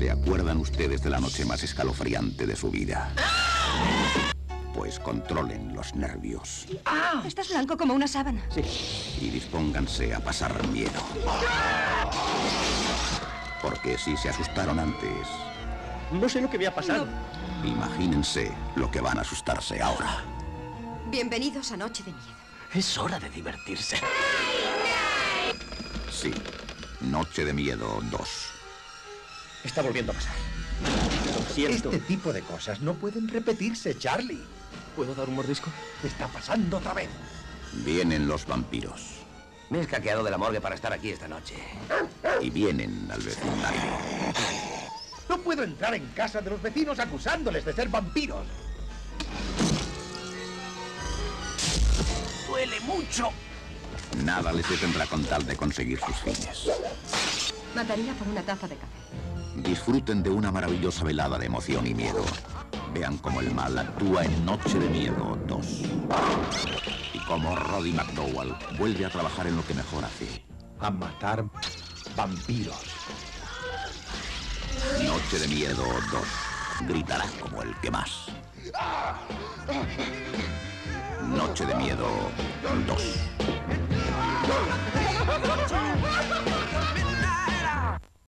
¿Se acuerdan ustedes de la noche más escalofriante de su vida? Pues controlen los nervios Estás blanco como una sábana. y dispónganse a pasar miedo. Porque si se asustaron antes, No sé lo que me ha pasado. imagínense lo que van a asustarse ahora. Bienvenidos a Noche de Miedo. Es hora de divertirse. Sí, Noche de Miedo 2. Está volviendo a pasar. Lo siento. Este tipo de cosas no pueden repetirse, Charlie. ¿Puedo dar un mordisco? Está pasando otra vez. Vienen los vampiros Me he escaqueado de la morgue para estar aquí esta noche. y vienen al vecindario. No puedo entrar en casa de los vecinos acusándoles de ser vampiros. ¡Duele mucho! Nada les detendrá con tal de conseguir sus fines. Mataría por una taza de café. Disfruten de una maravillosa velada de emoción y miedo. Vean cómo el mal actúa en Noche de Miedo 2. Y cómo Roddy McDowell vuelve a trabajar en lo que mejor hace. A matar vampiros. Noche de Miedo 2. Gritará como el que más. Noche de Miedo 2.